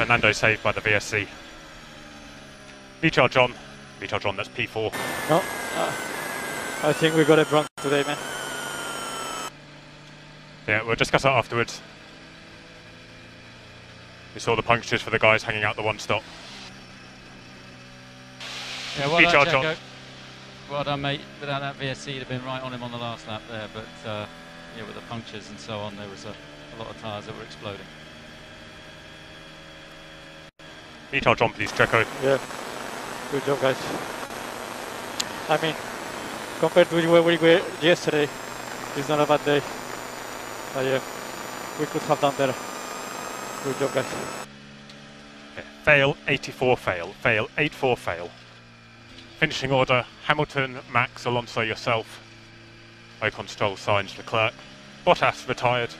Fernando saved by the VSC. Recharge on. Recharge on, that's P4. No, uh, I think we got it wrong today, man. Yeah, we'll discuss that afterwards. We saw the punctures for the guys hanging out the one stop. Yeah, well Recharge done, on. Checo. Well done, mate. Without that VSC, you'd have been right on him on the last lap there. But uh, yeah, with the punctures and so on, there was a, a lot of tyres that were exploding. Recharge on, please, Checo. Yeah. Good job, guys. I mean, compared to where we were yesterday, it's not a bad day. But yeah, we could have done better. Good job, guys. Okay. Fail, 84 fail. Fail, 84 fail. Finishing order, Hamilton, Max, Alonso, yourself. Ocon, Stroll, Sainz, Leclerc. Bottas retired.